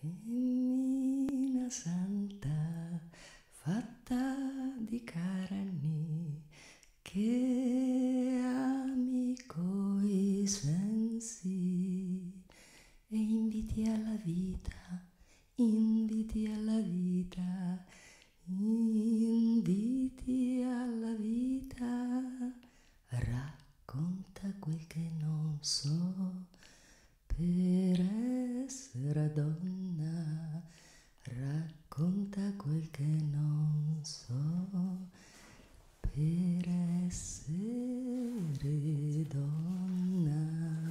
Femmina santa, fatta di carni, che ami coi sensi. E inviti alla vita, inviti alla vita, inviti alla vita, racconta quel che non so per essere donna, racconta quel che non so per essere donna.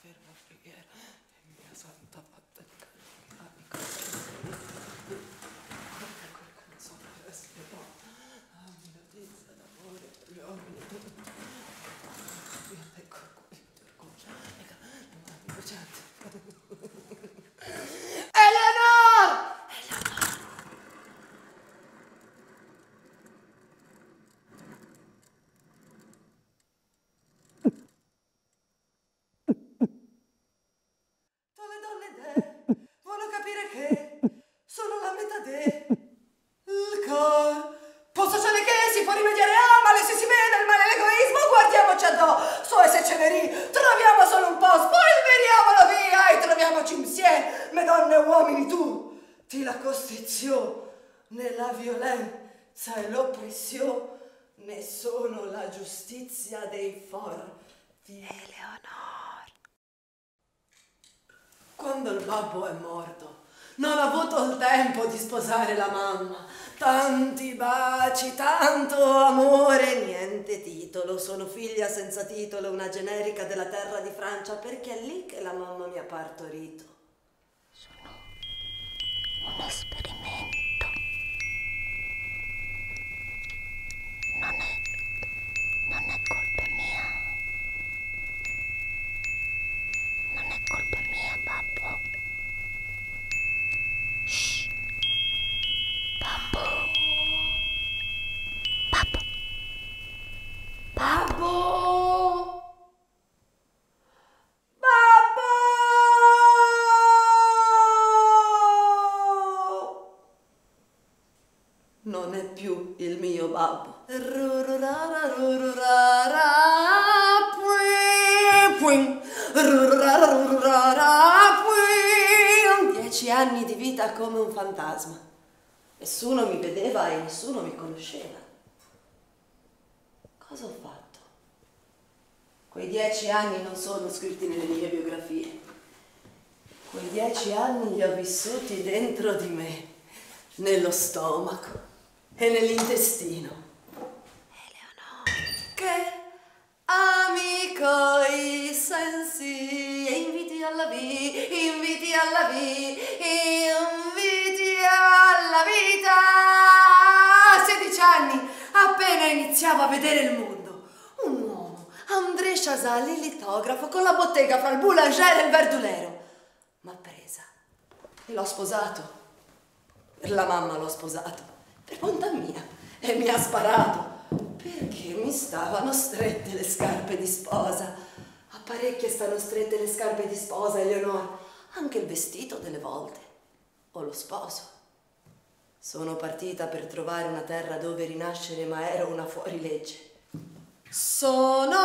ferma preghiera e mia santa fatta di carne guarda quel che non so per essere donna ammi notizia d'amore per gli uomini io ecco qui orgoglio ecco le mani bruciate Eleanor Tutte le donne de voglio capire che de il cor posso solo che si può rimediare a male se si vede il male l'egoismo guardiamoci addosso su e se ce ne ri troviamo solo un po' spolveriamolo via e troviamoci insieme me donne e uomini tu ti la costrizione nella violenza e l'oppressione ne sono la giustizia dei forti. Eleonora quando il babbo è morto, non ho avuto il tempo di sposare la mamma. Tanti baci, tanto amore, niente titolo. Sono figlia senza titolo, una generica della terra di Francia, perché è lì che la mamma mi ha partorito. un esperimento. Nessuno mi vedeva e nessuno mi conosceva. Cosa ho fatto? Quei dieci anni non sono scritti nelle mie biografie. Quei dieci anni li ho vissuti dentro di me, nello stomaco e nell'intestino. Che amico i sensi inviti alla vita, inviti alla vita, appena iniziavo a vedere il mondo, un uomo, André Chazal, il litografo, con la bottega fra il boulanger e il verdulero, m'ha presa. E l'ho sposato. Per la mamma l'ho sposato, per bontà mia, e mi ha sparato. Perché mi stavano strette le scarpe di sposa. A parecchie stanno strette le scarpe di sposa, Eleonora, anche il vestito delle volte, o lo sposo. Sono partita per trovare una terra dove rinascere, ma ero una fuorilegge. Sono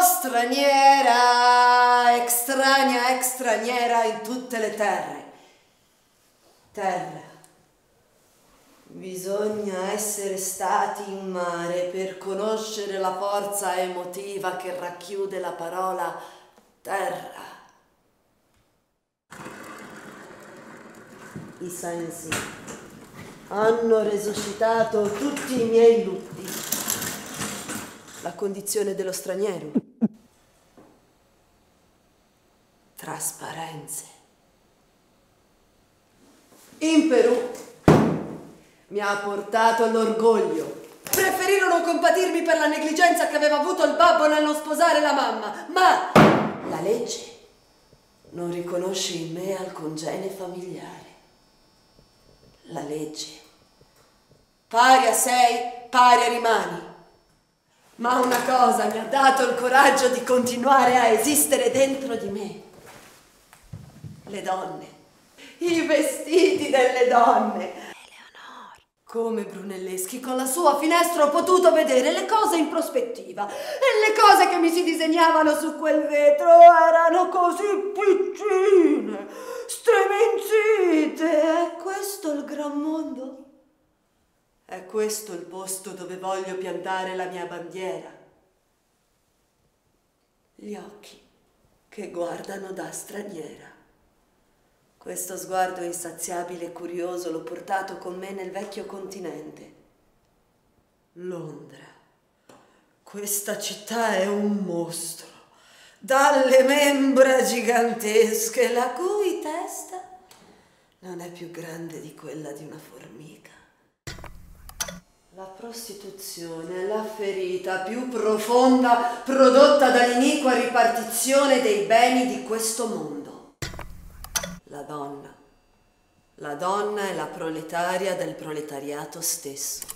straniera, extraña, extraniera in tutte le terre. Terra. Bisogna essere stati in mare per conoscere la forza emotiva che racchiude la parola terra. I sensi hanno resuscitato tutti i miei lutti. La condizione dello straniero. Trasparenze. In Perù mi ha portato all'orgoglio. Preferirono compatirmi per la negligenza che aveva avuto il babbo nel non sposare la mamma, ma la legge non riconosce in me alcun gene familiare. La legge. Pari a sei, pari a rimani. Ma una cosa mi ha dato il coraggio di continuare a esistere dentro di me. Le donne. I vestiti delle donne. Come Brunelleschi con la sua finestra ho potuto vedere le cose in prospettiva e le cose che mi si disegnavano su quel vetro erano così piccine, streminzite. È questo il gran mondo? È questo il posto dove voglio piantare la mia bandiera? Gli occhi che guardano da straniera. Questo sguardo insaziabile e curioso l'ho portato con me nel vecchio continente. Londra. Questa città è un mostro, dalle membra gigantesche, la cui testa non è più grande di quella di una formica. La prostituzione è la ferita più profonda prodotta dall'iniqua ripartizione dei beni di questo mondo la donna. La donna è la proletaria del proletariato stesso.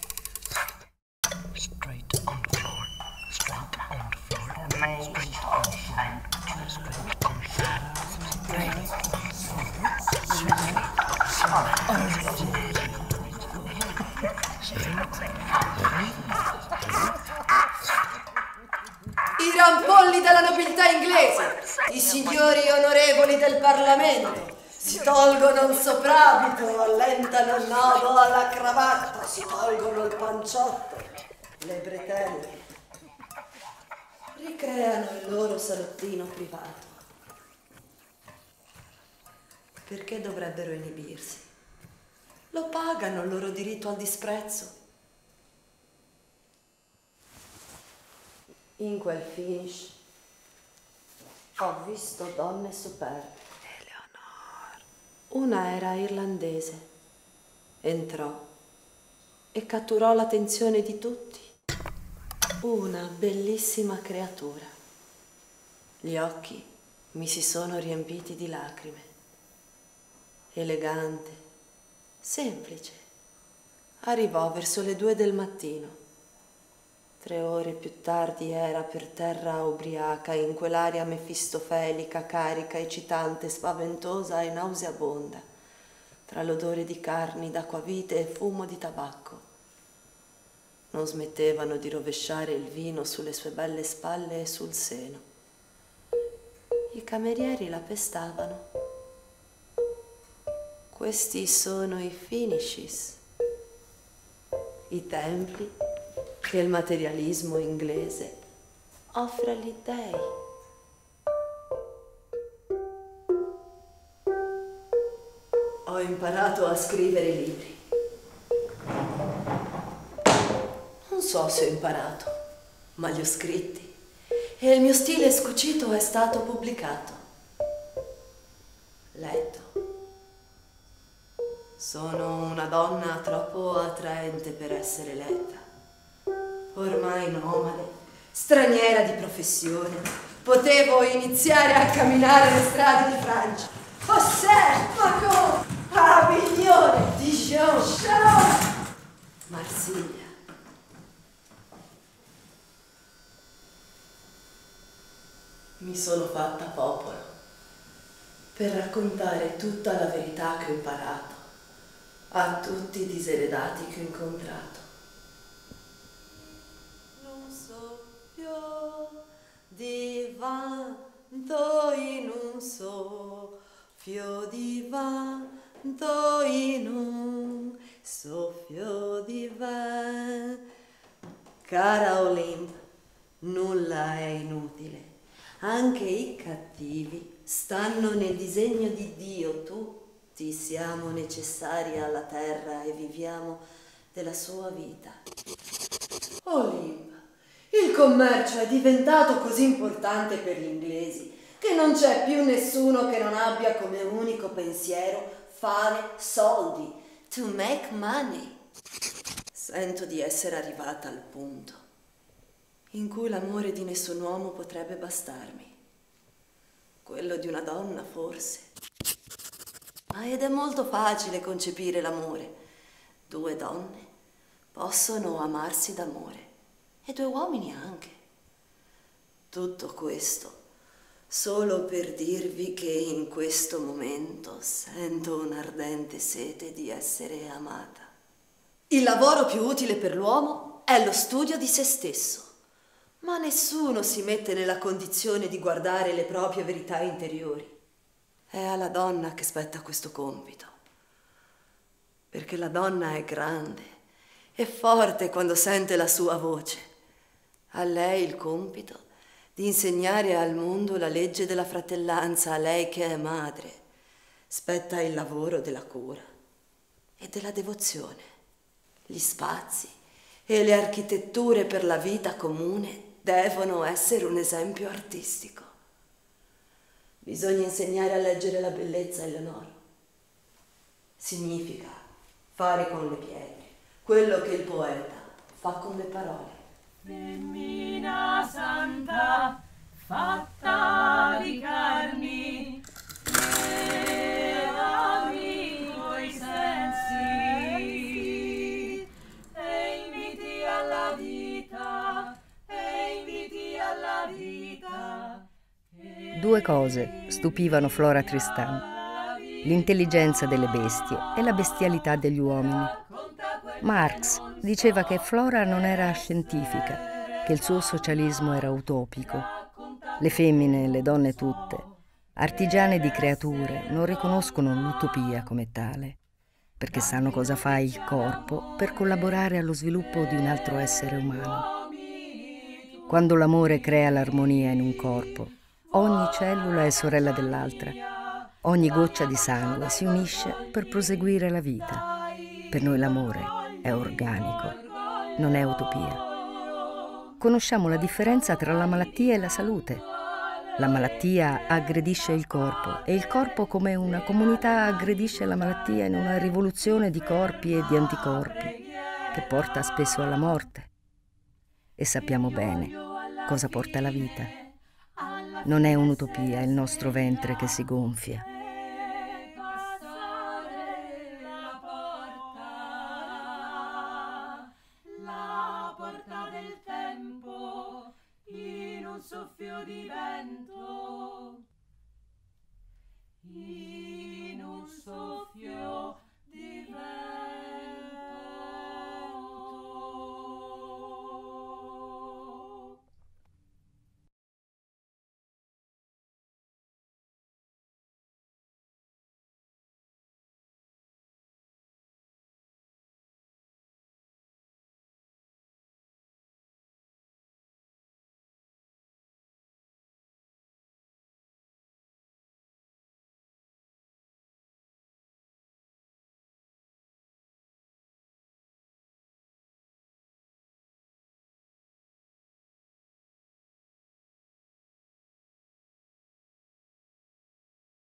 I rampolli della nobiltà inglese, i signori onorevoli del Parlamento, si tolgono il soprabito, allentano il nodo alla cravatta, si tolgono il panciotto, le bretelle. Ricreano il loro salottino privato. Perché dovrebbero inibirsi? Lo pagano il loro diritto al disprezzo. In quel finish ho visto donne superbe. Una era irlandese. Entrò e catturò l'attenzione di tutti. Una bellissima creatura. Gli occhi mi si sono riempiti di lacrime. Elegante, semplice. Arrivò verso le due del mattino. Tre ore più tardi era per terra ubriaca in quell'aria mefistofelica, carica, eccitante, spaventosa e nauseabonda, tra l'odore di carni, d'acquavite e fumo di tabacco. Non smettevano di rovesciare il vino sulle sue belle spalle e sul seno. I camerieri la pestavano. Questi sono i finishes, i templi che il materialismo inglese offre agli dèi. Ho imparato a scrivere libri. Non so se ho imparato, ma li ho scritti e il mio stile scucito è stato pubblicato. Letto. Sono una donna troppo attraente per essere letta ormai nomade, straniera di professione, potevo iniziare a camminare le strade di Francia. Auxerre, Macon, Avignone, Dijon, Chalon, Marsiglia. Mi sono fatta popolo per raccontare tutta la verità che ho imparato a tutti i diseredati che ho incontrato. Di vanto in un soffio di vanto in un soffio di vento. Cara Olimp, nulla è inutile. Anche i cattivi stanno nel disegno di Dio. Tutti siamo necessari alla terra e viviamo della sua vita. Olimp il commercio è diventato così importante per gli inglesi che non c'è più nessuno che non abbia come unico pensiero fare soldi, to make money. Sento di essere arrivata al punto in cui l'amore di nessun uomo potrebbe bastarmi. Quello di una donna forse. Ma ed è molto facile concepire l'amore. Due donne possono amarsi d'amore e due uomini anche. Tutto questo solo per dirvi che in questo momento sento un'ardente sete di essere amata. Il lavoro più utile per l'uomo è lo studio di se stesso, ma nessuno si mette nella condizione di guardare le proprie verità interiori. È alla donna che spetta questo compito, perché la donna è grande e forte quando sente la sua voce. A lei il compito di insegnare al mondo la legge della fratellanza, a lei che è madre. Spetta il lavoro della cura e della devozione. Gli spazi e le architetture per la vita comune devono essere un esempio artistico. Bisogna insegnare a leggere la bellezza e l'onore. Significa fare con le pietre quello che il poeta fa con le parole. Femmina santa, fatta di carni, levami coi sensi e inviti alla vita, e inviti alla vita. Due cose stupivano Flora Tristan. L'intelligenza delle bestie e la bestialità degli uomini. Marx diceva che Flora non era scientifica, che il suo socialismo era utopico. Le femmine, le donne tutte, artigiane di creature, non riconoscono l'utopia come tale, perché sanno cosa fa il corpo per collaborare allo sviluppo di un altro essere umano. Quando l'amore crea l'armonia in un corpo, ogni cellula è sorella dell'altra, ogni goccia di sangue si unisce per proseguire la vita. Per noi l'amore è organico, non è utopia. Conosciamo la differenza tra la malattia e la salute. La malattia aggredisce il corpo e il corpo come una comunità aggredisce la malattia in una rivoluzione di corpi e di anticorpi che porta spesso alla morte. E sappiamo bene cosa porta la vita. Non è un'utopia il nostro ventre che si gonfia. Soffio di vento, in un soffio